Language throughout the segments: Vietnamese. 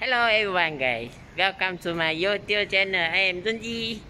Hello everyone guys, welcome to my YouTube channel. I am Tunji.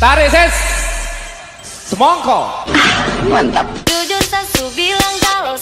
Tarik ses. Semongko. Mantap. Jujur sesu bilang kalau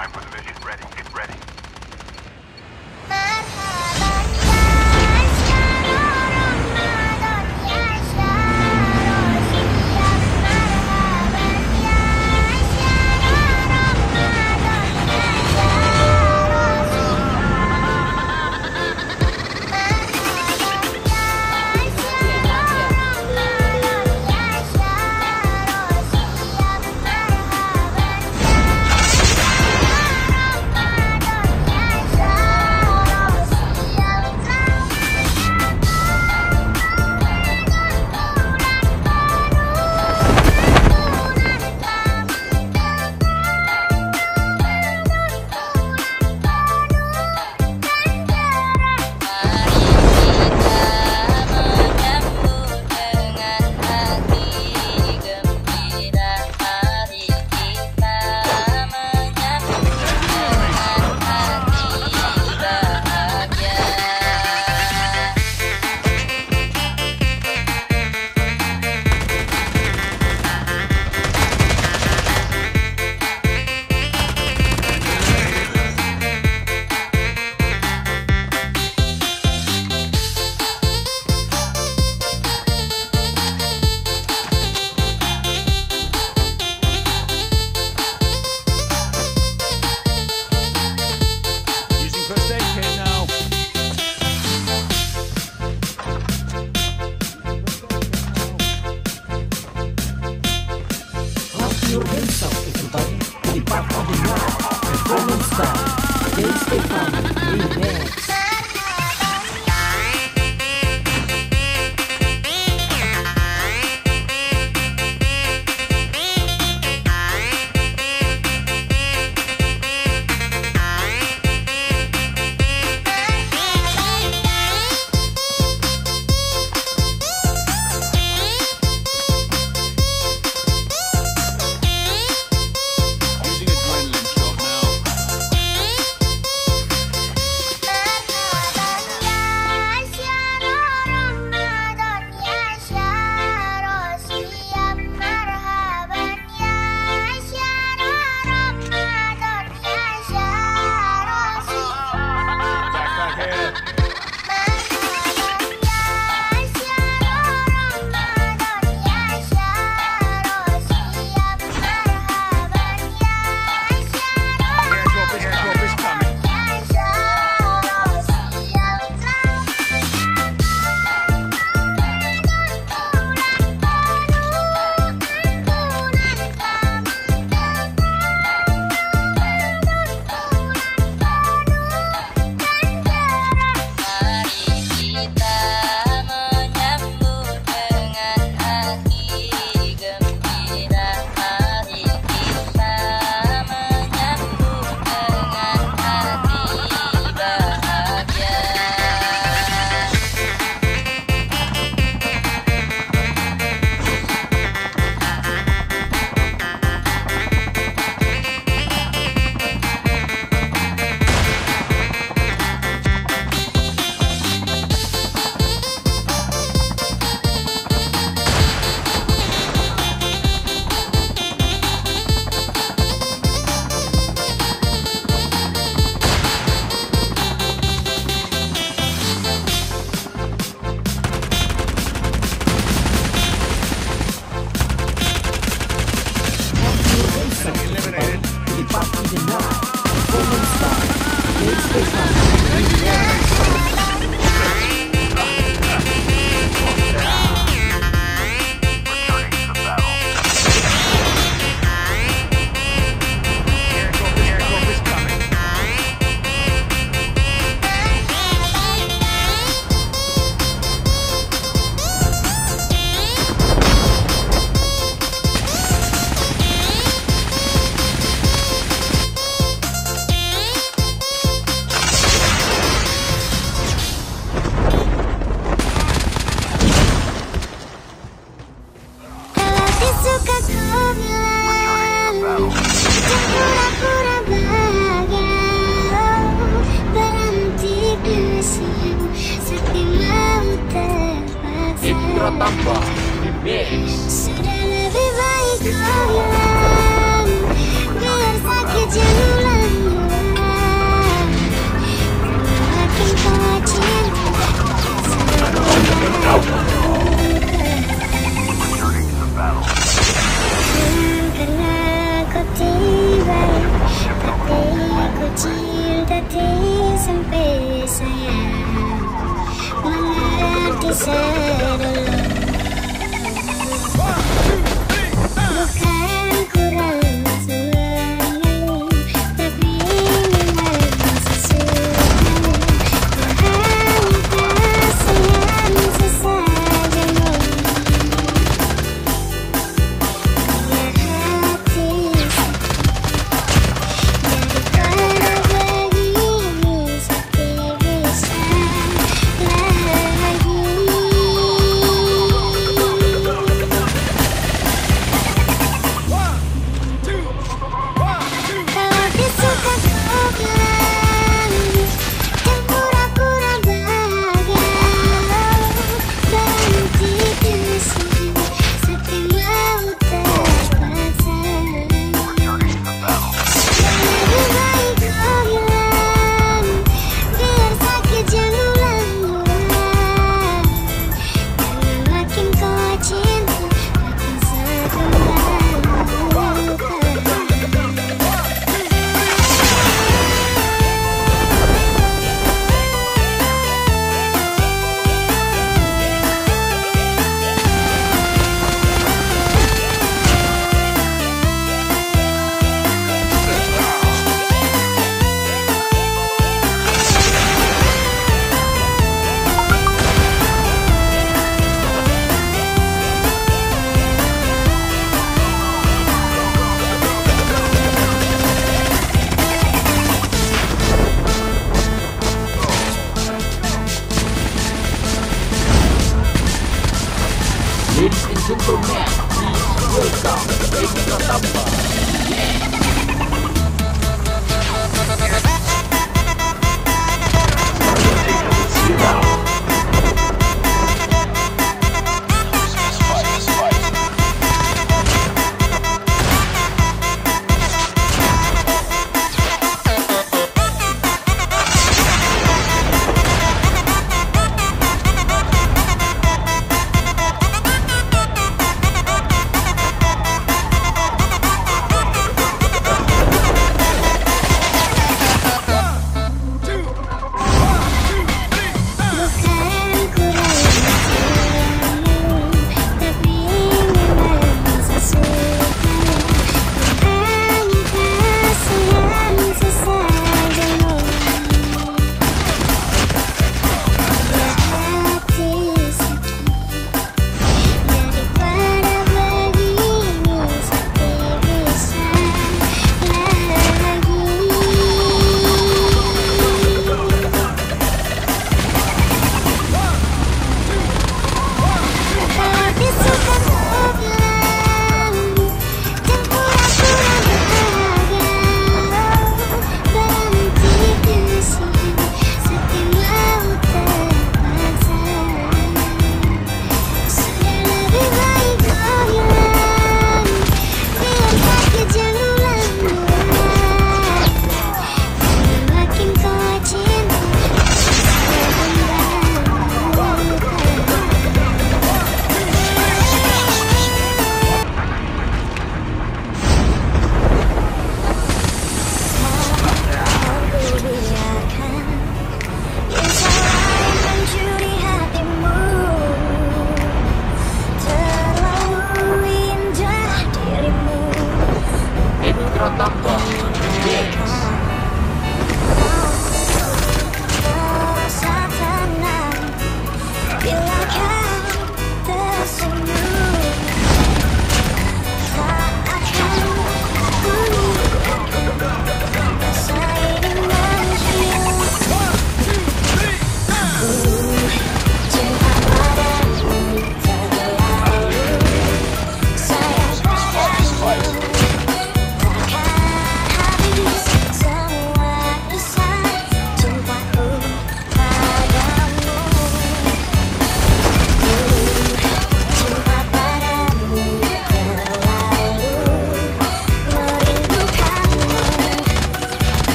Time for the mission ready.